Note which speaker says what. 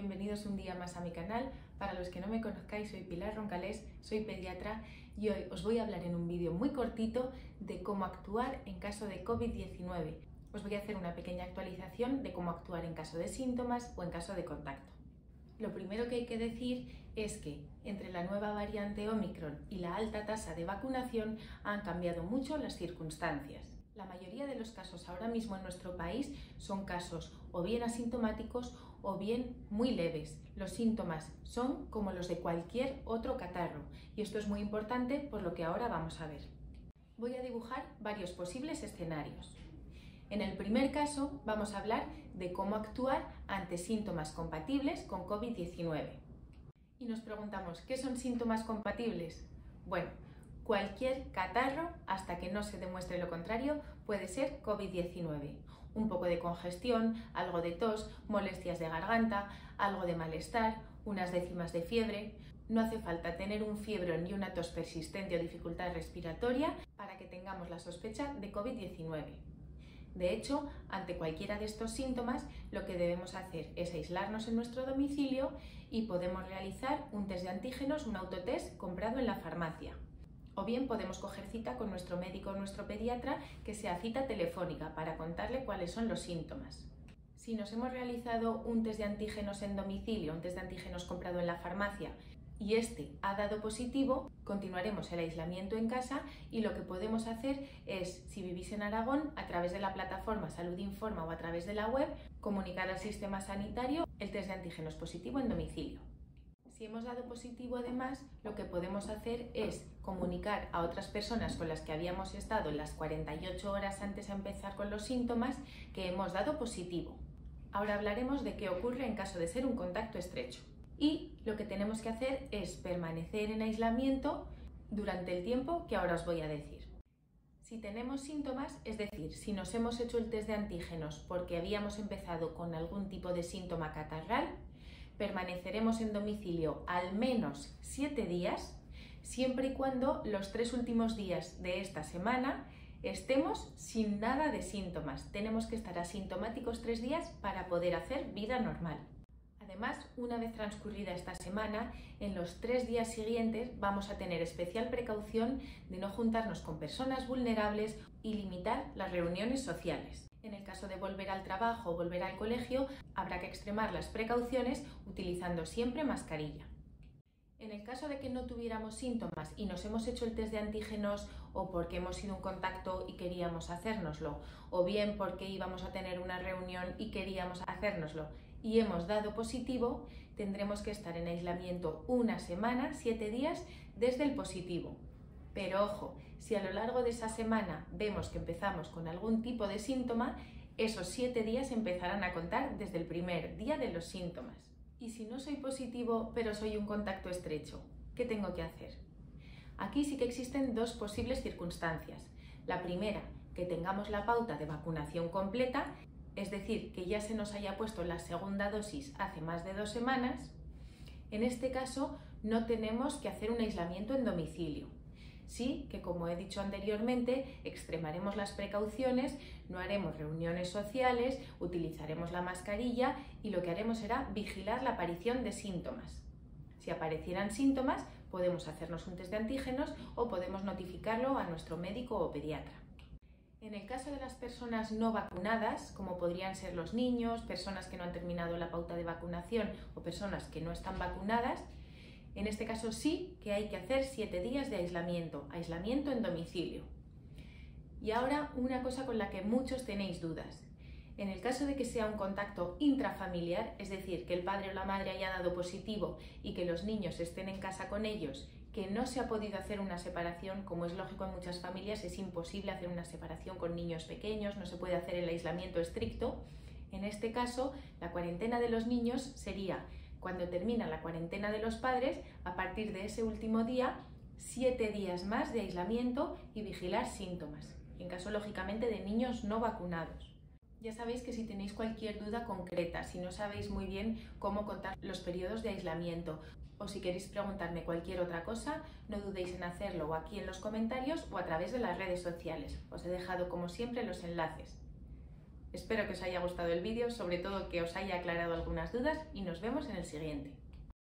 Speaker 1: bienvenidos un día más a mi canal. Para los que no me conozcáis, soy Pilar Roncalés, soy pediatra y hoy os voy a hablar en un vídeo muy cortito de cómo actuar en caso de COVID-19. Os voy a hacer una pequeña actualización de cómo actuar en caso de síntomas o en caso de contacto. Lo primero que hay que decir es que entre la nueva variante Omicron y la alta tasa de vacunación han cambiado mucho las circunstancias. La mayoría de los casos ahora mismo en nuestro país son casos o bien asintomáticos o bien muy leves. Los síntomas son como los de cualquier otro catarro y esto es muy importante por lo que ahora vamos a ver. Voy a dibujar varios posibles escenarios. En el primer caso vamos a hablar de cómo actuar ante síntomas compatibles con COVID-19. Y nos preguntamos, ¿qué son síntomas compatibles? Bueno, Cualquier catarro, hasta que no se demuestre lo contrario, puede ser COVID-19. Un poco de congestión, algo de tos, molestias de garganta, algo de malestar, unas décimas de fiebre. No hace falta tener un fiebre ni una tos persistente o dificultad respiratoria para que tengamos la sospecha de COVID-19. De hecho, ante cualquiera de estos síntomas, lo que debemos hacer es aislarnos en nuestro domicilio y podemos realizar un test de antígenos, un autotest comprado en la farmacia. O bien podemos coger cita con nuestro médico o nuestro pediatra, que sea cita telefónica, para contarle cuáles son los síntomas. Si nos hemos realizado un test de antígenos en domicilio, un test de antígenos comprado en la farmacia, y este ha dado positivo, continuaremos el aislamiento en casa y lo que podemos hacer es, si vivís en Aragón, a través de la plataforma Salud Informa o a través de la web, comunicar al sistema sanitario el test de antígenos positivo en domicilio. Si hemos dado positivo además, lo que podemos hacer es comunicar a otras personas con las que habíamos estado las 48 horas antes de empezar con los síntomas que hemos dado positivo. Ahora hablaremos de qué ocurre en caso de ser un contacto estrecho. Y lo que tenemos que hacer es permanecer en aislamiento durante el tiempo que ahora os voy a decir. Si tenemos síntomas, es decir, si nos hemos hecho el test de antígenos porque habíamos empezado con algún tipo de síntoma catarral, permaneceremos en domicilio al menos siete días, siempre y cuando los tres últimos días de esta semana estemos sin nada de síntomas. Tenemos que estar asintomáticos tres días para poder hacer vida normal. Además, una vez transcurrida esta semana, en los tres días siguientes vamos a tener especial precaución de no juntarnos con personas vulnerables y limitar las reuniones sociales. En el caso de volver al trabajo o volver al colegio, habrá que extremar las precauciones utilizando siempre mascarilla. En el caso de que no tuviéramos síntomas y nos hemos hecho el test de antígenos o porque hemos sido un contacto y queríamos hacérnoslo, o bien porque íbamos a tener una reunión y queríamos hacérnoslo y hemos dado positivo, tendremos que estar en aislamiento una semana, siete días desde el positivo. Pero ojo, si a lo largo de esa semana vemos que empezamos con algún tipo de síntoma, esos siete días empezarán a contar desde el primer día de los síntomas. Y si no soy positivo, pero soy un contacto estrecho, ¿qué tengo que hacer? Aquí sí que existen dos posibles circunstancias. La primera, que tengamos la pauta de vacunación completa, es decir, que ya se nos haya puesto la segunda dosis hace más de dos semanas. En este caso, no tenemos que hacer un aislamiento en domicilio Sí que, como he dicho anteriormente, extremaremos las precauciones, no haremos reuniones sociales, utilizaremos la mascarilla y lo que haremos será vigilar la aparición de síntomas. Si aparecieran síntomas, podemos hacernos un test de antígenos o podemos notificarlo a nuestro médico o pediatra. En el caso de las personas no vacunadas, como podrían ser los niños, personas que no han terminado la pauta de vacunación o personas que no están vacunadas, en este caso sí que hay que hacer siete días de aislamiento, aislamiento en domicilio. Y ahora una cosa con la que muchos tenéis dudas. En el caso de que sea un contacto intrafamiliar, es decir, que el padre o la madre haya dado positivo y que los niños estén en casa con ellos, que no se ha podido hacer una separación, como es lógico en muchas familias, es imposible hacer una separación con niños pequeños, no se puede hacer el aislamiento estricto. En este caso, la cuarentena de los niños sería cuando termina la cuarentena de los padres, a partir de ese último día, siete días más de aislamiento y vigilar síntomas, en caso lógicamente de niños no vacunados. Ya sabéis que si tenéis cualquier duda concreta, si no sabéis muy bien cómo contar los periodos de aislamiento o si queréis preguntarme cualquier otra cosa, no dudéis en hacerlo aquí en los comentarios o a través de las redes sociales. Os he dejado como siempre los enlaces. Espero que os haya gustado el vídeo, sobre todo que os haya aclarado algunas dudas y nos vemos en el siguiente.